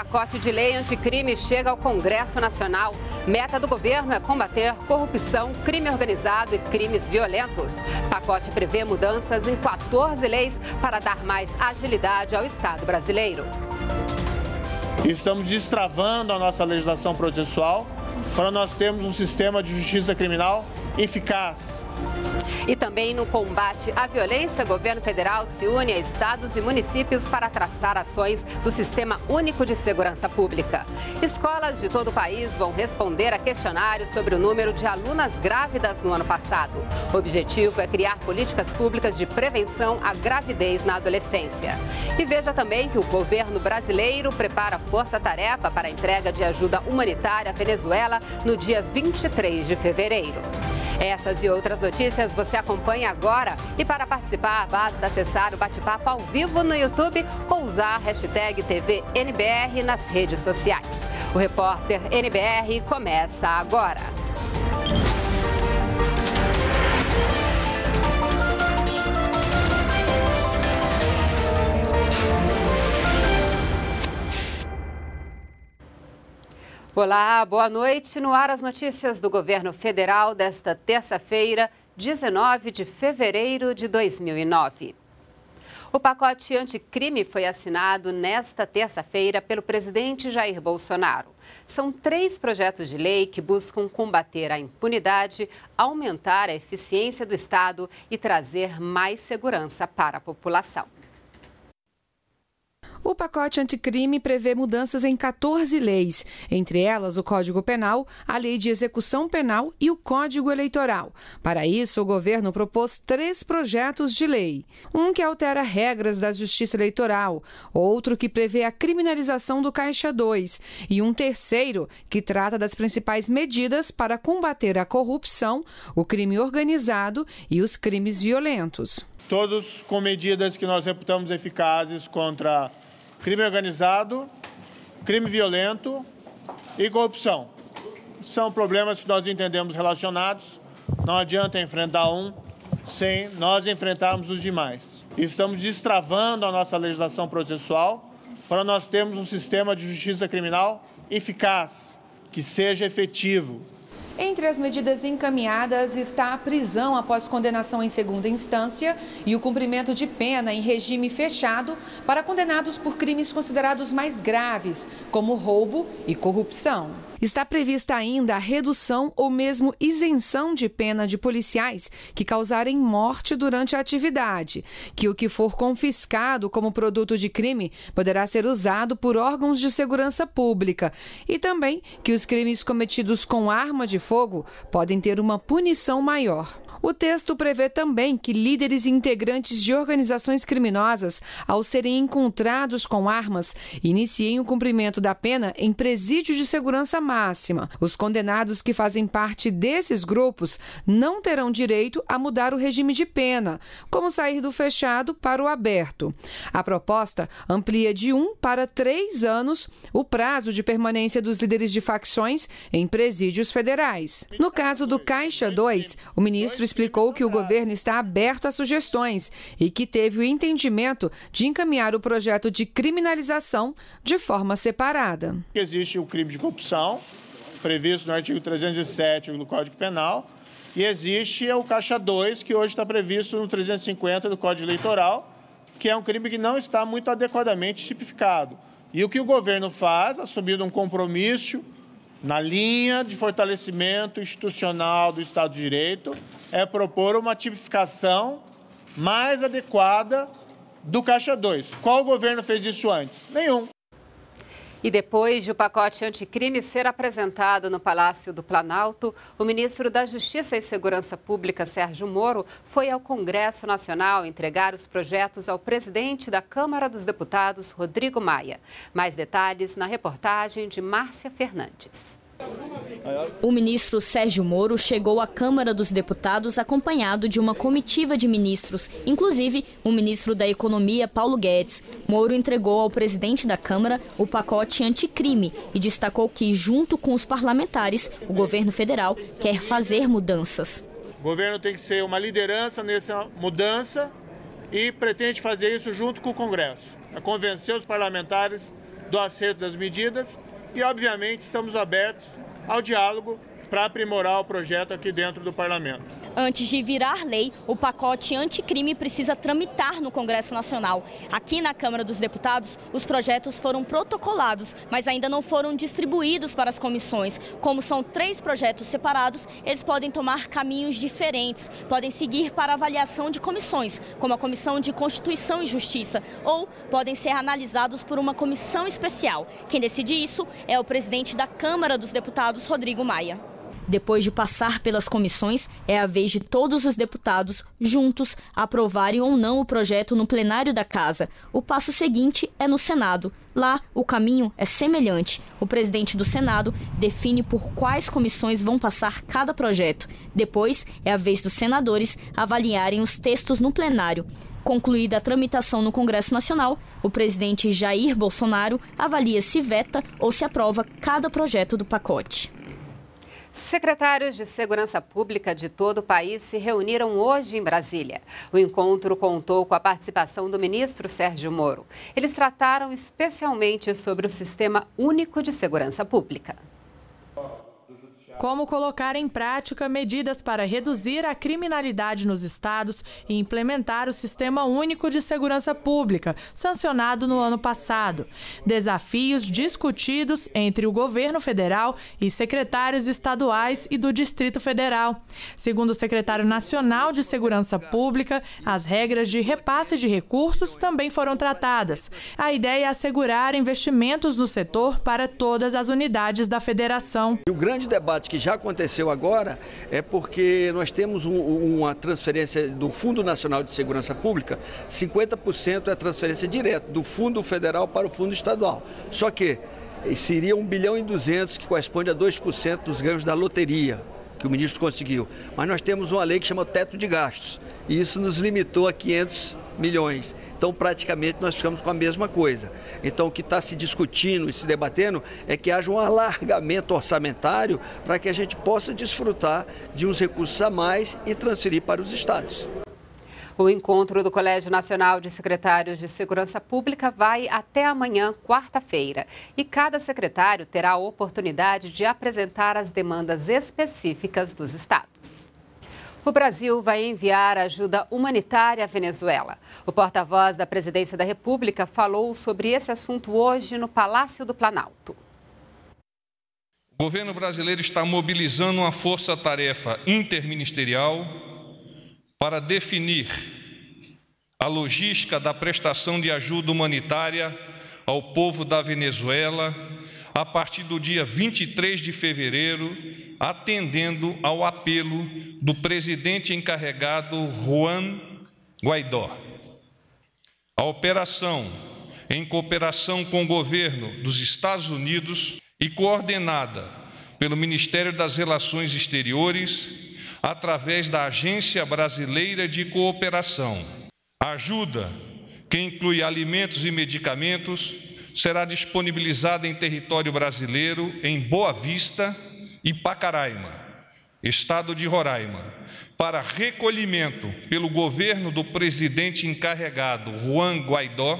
Pacote de lei anticrime chega ao Congresso Nacional. Meta do governo é combater corrupção, crime organizado e crimes violentos. Pacote prevê mudanças em 14 leis para dar mais agilidade ao Estado brasileiro. Estamos destravando a nossa legislação processual para nós termos um sistema de justiça criminal eficaz, e também no combate à violência, o governo federal se une a estados e municípios para traçar ações do Sistema Único de Segurança Pública. Escolas de todo o país vão responder a questionários sobre o número de alunas grávidas no ano passado. O objetivo é criar políticas públicas de prevenção à gravidez na adolescência. E veja também que o governo brasileiro prepara força-tarefa para a entrega de ajuda humanitária à Venezuela no dia 23 de fevereiro. Essas e outras notícias você acompanha agora. E para participar, basta acessar o bate-papo ao vivo no YouTube ou usar a hashtag TVNBR nas redes sociais. O repórter NBR começa agora. Olá, boa noite. No ar as notícias do governo federal desta terça-feira, 19 de fevereiro de 2009. O pacote anticrime foi assinado nesta terça-feira pelo presidente Jair Bolsonaro. São três projetos de lei que buscam combater a impunidade, aumentar a eficiência do Estado e trazer mais segurança para a população. O pacote anticrime prevê mudanças em 14 leis, entre elas o Código Penal, a Lei de Execução Penal e o Código Eleitoral. Para isso, o governo propôs três projetos de lei: um que altera regras da Justiça Eleitoral, outro que prevê a criminalização do Caixa 2 e um terceiro que trata das principais medidas para combater a corrupção, o crime organizado e os crimes violentos. Todos com medidas que nós reputamos eficazes contra crime organizado, crime violento e corrupção. São problemas que nós entendemos relacionados. Não adianta enfrentar um sem nós enfrentarmos os demais. Estamos destravando a nossa legislação processual para nós termos um sistema de justiça criminal eficaz, que seja efetivo, entre as medidas encaminhadas está a prisão após condenação em segunda instância e o cumprimento de pena em regime fechado para condenados por crimes considerados mais graves, como roubo e corrupção. Está prevista ainda a redução ou mesmo isenção de pena de policiais que causarem morte durante a atividade, que o que for confiscado como produto de crime poderá ser usado por órgãos de segurança pública e também que os crimes cometidos com arma de fogo podem ter uma punição maior. O texto prevê também que líderes e integrantes de organizações criminosas, ao serem encontrados com armas, iniciem o cumprimento da pena em presídio de segurança máxima. Os condenados que fazem parte desses grupos não terão direito a mudar o regime de pena, como sair do fechado para o aberto. A proposta amplia de um para três anos o prazo de permanência dos líderes de facções em presídios federais. No caso do Caixa 2, o ministro explicou que o governo está aberto a sugestões e que teve o entendimento de encaminhar o projeto de criminalização de forma separada. Existe o crime de corrupção, previsto no artigo 307 do Código Penal, e existe o Caixa 2, que hoje está previsto no 350 do Código Eleitoral, que é um crime que não está muito adequadamente tipificado. E o que o governo faz, assumindo um compromisso na linha de fortalecimento institucional do Estado de Direito, é propor uma tipificação mais adequada do Caixa 2. Qual governo fez isso antes? Nenhum. E depois de o pacote anticrime ser apresentado no Palácio do Planalto, o ministro da Justiça e Segurança Pública, Sérgio Moro, foi ao Congresso Nacional entregar os projetos ao presidente da Câmara dos Deputados, Rodrigo Maia. Mais detalhes na reportagem de Márcia Fernandes. O ministro Sérgio Moro chegou à Câmara dos Deputados acompanhado de uma comitiva de ministros, inclusive o ministro da Economia, Paulo Guedes. Moro entregou ao presidente da Câmara o pacote anticrime e destacou que, junto com os parlamentares, o governo federal quer fazer mudanças. O governo tem que ser uma liderança nessa mudança e pretende fazer isso junto com o Congresso, a convencer os parlamentares do acerto das medidas e, obviamente, estamos abertos ao diálogo para aprimorar o projeto aqui dentro do parlamento. Antes de virar lei, o pacote anticrime precisa tramitar no Congresso Nacional. Aqui na Câmara dos Deputados, os projetos foram protocolados, mas ainda não foram distribuídos para as comissões. Como são três projetos separados, eles podem tomar caminhos diferentes, podem seguir para avaliação de comissões, como a Comissão de Constituição e Justiça, ou podem ser analisados por uma comissão especial. Quem decide isso é o presidente da Câmara dos Deputados, Rodrigo Maia. Depois de passar pelas comissões, é a vez de todos os deputados, juntos, aprovarem ou não o projeto no plenário da Casa. O passo seguinte é no Senado. Lá, o caminho é semelhante. O presidente do Senado define por quais comissões vão passar cada projeto. Depois, é a vez dos senadores avaliarem os textos no plenário. Concluída a tramitação no Congresso Nacional, o presidente Jair Bolsonaro avalia se veta ou se aprova cada projeto do pacote. Secretários de Segurança Pública de todo o país se reuniram hoje em Brasília. O encontro contou com a participação do ministro Sérgio Moro. Eles trataram especialmente sobre o Sistema Único de Segurança Pública como colocar em prática medidas para reduzir a criminalidade nos estados e implementar o Sistema Único de Segurança Pública, sancionado no ano passado. Desafios discutidos entre o governo federal e secretários estaduais e do Distrito Federal. Segundo o secretário nacional de Segurança Pública, as regras de repasse de recursos também foram tratadas. A ideia é assegurar investimentos no setor para todas as unidades da federação. O grande debate que já aconteceu agora é porque nós temos um, uma transferência do Fundo Nacional de Segurança Pública, 50% é transferência direta do Fundo Federal para o Fundo Estadual. Só que seria 1 bilhão e 200, que corresponde a 2% dos ganhos da loteria que o ministro conseguiu. Mas nós temos uma lei que chama teto de gastos, e isso nos limitou a 500 milhões. Então, praticamente, nós ficamos com a mesma coisa. Então, o que está se discutindo e se debatendo é que haja um alargamento orçamentário para que a gente possa desfrutar de uns recursos a mais e transferir para os estados. O encontro do Colégio Nacional de Secretários de Segurança Pública vai até amanhã, quarta-feira. E cada secretário terá a oportunidade de apresentar as demandas específicas dos estados. O Brasil vai enviar ajuda humanitária à Venezuela. O porta-voz da Presidência da República falou sobre esse assunto hoje no Palácio do Planalto. O governo brasileiro está mobilizando uma força-tarefa interministerial para definir a logística da prestação de ajuda humanitária ao povo da Venezuela a partir do dia 23 de fevereiro, atendendo ao apelo do presidente encarregado Juan Guaidó. A operação, em cooperação com o governo dos Estados Unidos e coordenada pelo Ministério das Relações Exteriores, através da Agência Brasileira de Cooperação. Ajuda que inclui alimentos e medicamentos será disponibilizada em território brasileiro, em Boa Vista e Pacaraima, estado de Roraima, para recolhimento pelo governo do presidente encarregado Juan Guaidó,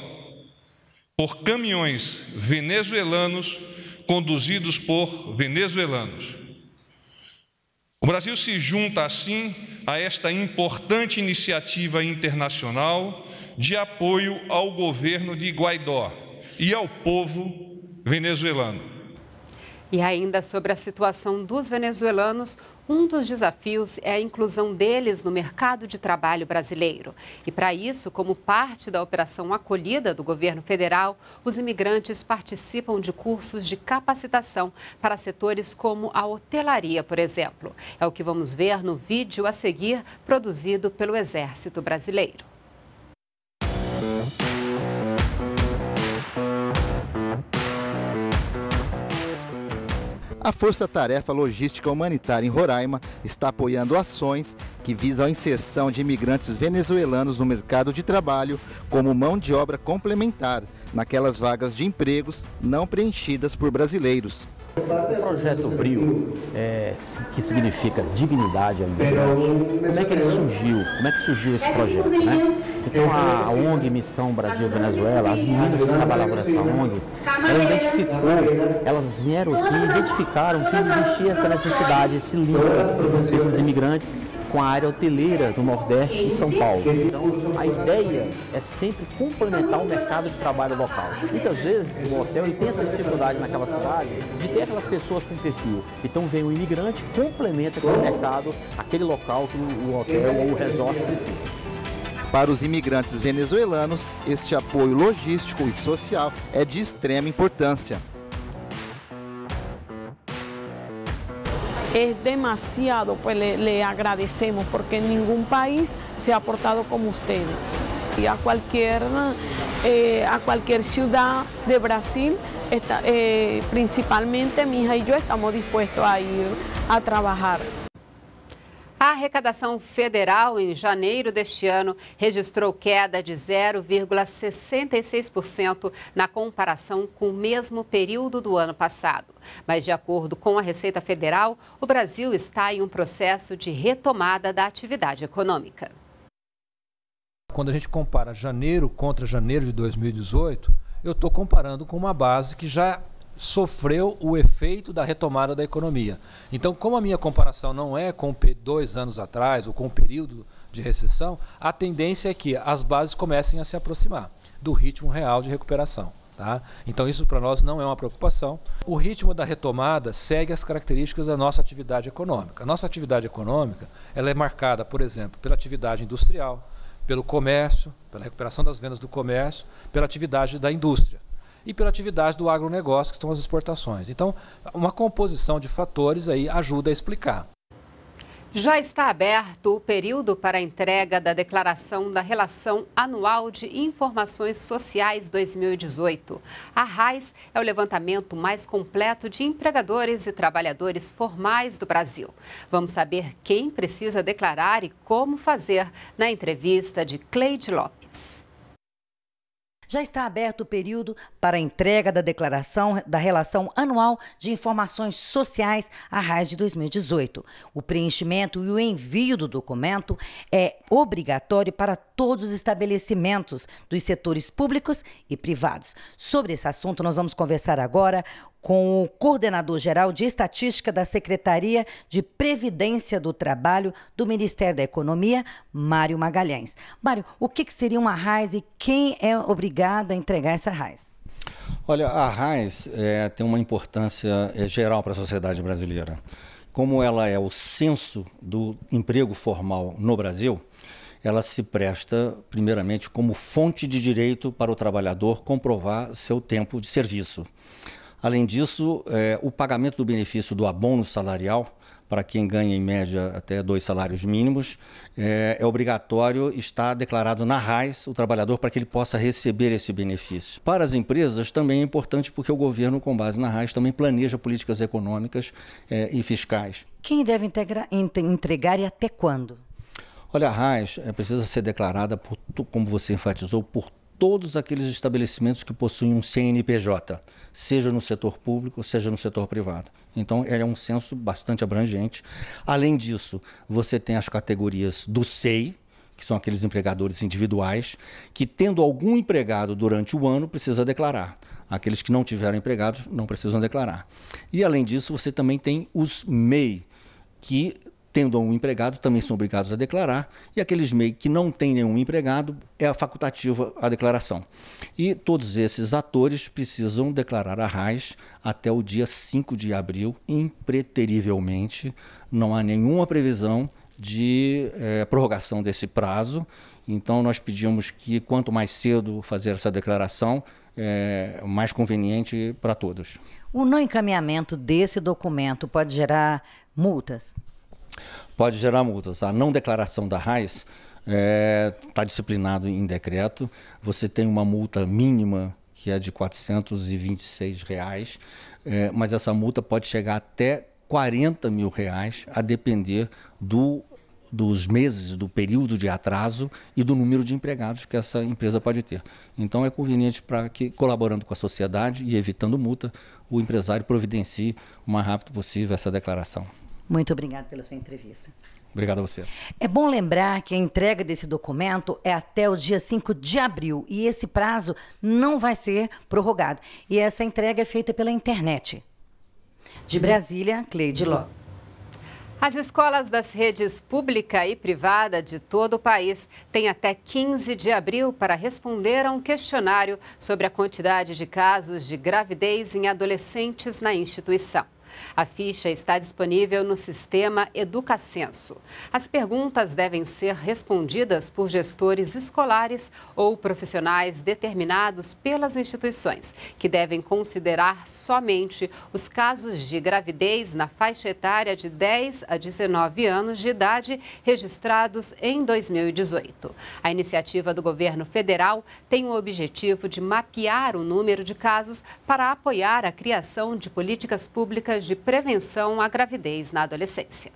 por caminhões venezuelanos conduzidos por venezuelanos. O Brasil se junta assim a esta importante iniciativa internacional de apoio ao governo de Guaidó e ao povo venezuelano. E ainda sobre a situação dos venezuelanos, um dos desafios é a inclusão deles no mercado de trabalho brasileiro. E para isso, como parte da operação acolhida do governo federal, os imigrantes participam de cursos de capacitação para setores como a hotelaria, por exemplo. É o que vamos ver no vídeo a seguir, produzido pelo Exército Brasileiro. A Força Tarefa Logística Humanitária em Roraima está apoiando ações que visam a inserção de imigrantes venezuelanos no mercado de trabalho como mão de obra complementar naquelas vagas de empregos não preenchidas por brasileiros. O projeto BRIO, é, que significa dignidade ao imigrante, como é que ele surgiu? Como é que surgiu esse projeto? Né? Então a, ONG Missão Brasil Venezuela, as meninas que trabalhavam nessa ONG, ela identificou, elas vieram aqui e identificaram que existia essa necessidade, esse link desses imigrantes com a área hoteleira do Nordeste e São Paulo. Então, a ideia é sempre complementar o mercado de trabalho local. Muitas vezes o hotel tem essa dificuldade naquela cidade de ter aquelas pessoas com perfil. Então vem o imigrante, complementa aquele mercado, aquele local que o hotel ou o resort precisa. Para os imigrantes venezuelanos, este apoio logístico e social é de extrema importância. es demasiado, pues le, agradecemos porque en ningún país se ha portado como ustedes. Y a cualquier, eh, a cualquier ciudad de Brasil, está, eh, principalmente mi hija y yo estamos dispuestos a ir a trabajar. A arrecadação federal em janeiro deste ano registrou queda de 0,66% na comparação com o mesmo período do ano passado. Mas, de acordo com a Receita Federal, o Brasil está em um processo de retomada da atividade econômica. Quando a gente compara janeiro contra janeiro de 2018, eu estou comparando com uma base que já sofreu o efeito da retomada da economia. Então, como a minha comparação não é com dois anos atrás ou com o período de recessão, a tendência é que as bases comecem a se aproximar do ritmo real de recuperação. Tá? Então, isso para nós não é uma preocupação. O ritmo da retomada segue as características da nossa atividade econômica. A nossa atividade econômica ela é marcada, por exemplo, pela atividade industrial, pelo comércio, pela recuperação das vendas do comércio, pela atividade da indústria e pela atividade do agronegócio, que são as exportações. Então, uma composição de fatores aí ajuda a explicar. Já está aberto o período para a entrega da declaração da Relação Anual de Informações Sociais 2018. A RAIS é o levantamento mais completo de empregadores e trabalhadores formais do Brasil. Vamos saber quem precisa declarar e como fazer na entrevista de Cleide Lopes já está aberto o período para a entrega da declaração da Relação Anual de Informações Sociais, a RAIS de 2018. O preenchimento e o envio do documento é obrigatório para todos os estabelecimentos dos setores públicos e privados. Sobre esse assunto, nós vamos conversar agora com o coordenador geral de estatística da Secretaria de Previdência do Trabalho do Ministério da Economia, Mário Magalhães. Mário, o que, que seria uma RAIS e quem é obrigado a entregar essa RAIS? Olha, a RAIS é, tem uma importância é, geral para a sociedade brasileira. Como ela é o censo do emprego formal no Brasil, ela se presta, primeiramente, como fonte de direito para o trabalhador comprovar seu tempo de serviço. Além disso, é, o pagamento do benefício do abono salarial para quem ganha em média até dois salários mínimos, é, é, obrigatório estar declarado na RAIS o trabalhador para que ele possa receber esse benefício. Para as empresas também é importante porque o governo, com base na RAIS, também planeja políticas econômicas é, e fiscais. Quem deve entregar e até quando? Olha, a RAIS é, precisa ser declarada, por, como você enfatizou, por todos aqueles estabelecimentos que possuem um CNPJ, seja no setor público, seja no setor privado. Então, ele é um censo bastante abrangente. Além disso, você tem as categorias do SEI, que são aqueles empregadores individuais, que tendo algum empregado durante o ano, precisa declarar. Aqueles que não tiveram empregados não precisam declarar. E, além disso, você também tem os MEI, que tendo um empregado, também são obrigados a declarar, e aqueles MEI que não têm nenhum empregado, é facultativa a declaração. E todos esses atores precisam declarar a RAIS até o dia 5 de abril, impreterivelmente, não há nenhuma previsão de é, prorrogação desse prazo, então nós pedimos que quanto mais cedo fazer essa declaração, é mais conveniente para todos. O não encaminhamento desse documento pode gerar multas? Pode gerar multas. A não declaração da RAIS está é, tá disciplinado em decreto. Você tem uma multa mínima que é de 426 reais, é, mas essa multa pode chegar até 40 mil reais, a depender do, dos meses, do período de atraso e do número de empregados que essa empresa pode ter. Então é conveniente para que, colaborando com a sociedade e evitando multa, o empresário providencie o mais rápido possível essa declaração. Muito obrigada pela sua entrevista. Obrigado a você. É bom lembrar que a entrega desse documento é até o dia 5 de abril e esse prazo não vai ser prorrogado. E essa entrega é feita pela internet. De Brasília, Cleide Ló. As escolas das redes pública e privada de todo o país têm até 15 de abril para responder a um questionário sobre a quantidade de casos de gravidez em adolescentes na instituição. A ficha está disponível no sistema Educacenso. As perguntas devem ser respondidas por gestores escolares ou profissionais determinados pelas instituições, que devem considerar somente os casos de gravidez na faixa etária de 10 a 19 anos de idade registrados em 2018. A iniciativa do governo federal tem o objetivo de mapear o número de casos para apoiar a criação de políticas públicas de prevenção à gravidez na adolescência.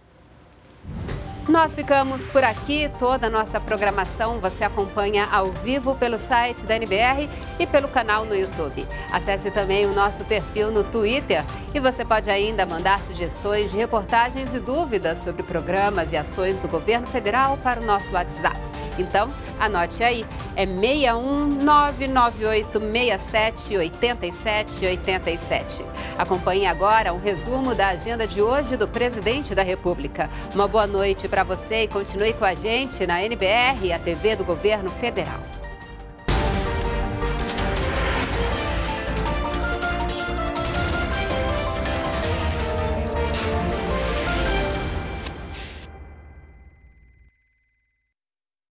Nós ficamos por aqui. Toda a nossa programação você acompanha ao vivo pelo site da NBR e pelo canal no YouTube. Acesse também o nosso perfil no Twitter e você pode ainda mandar sugestões de reportagens e dúvidas sobre programas e ações do governo federal para o nosso WhatsApp. Então, anote aí, é 61998678787. Acompanhe agora um resumo da agenda de hoje do presidente da República. Uma boa noite para você e continue com a gente na NBR, a TV do Governo Federal.